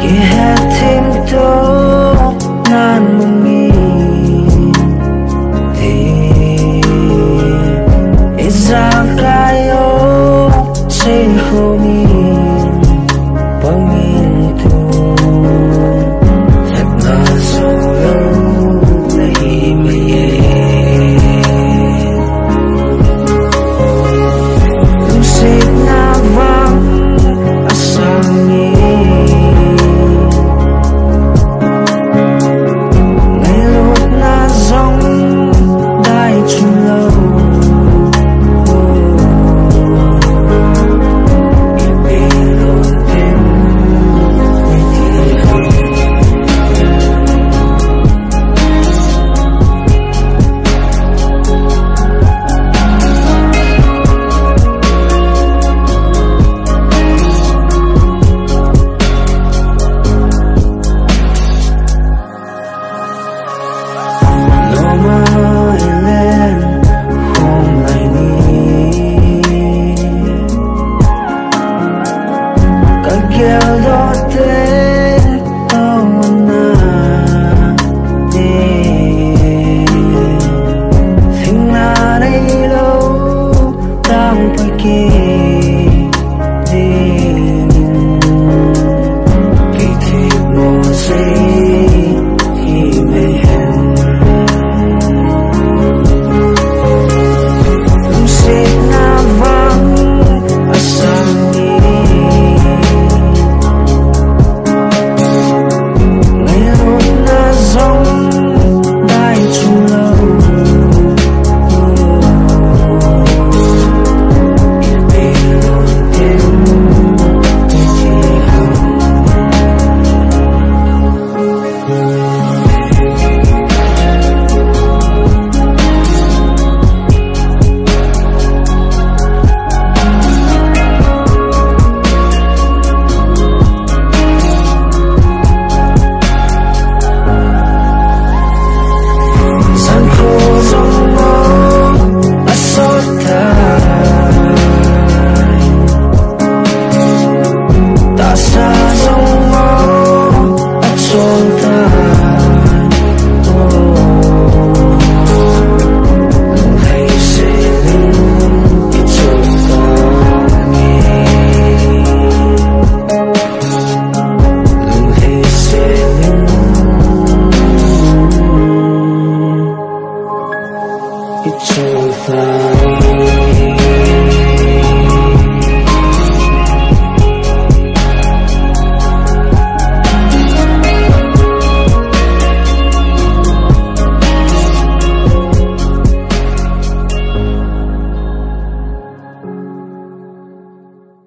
It's all fine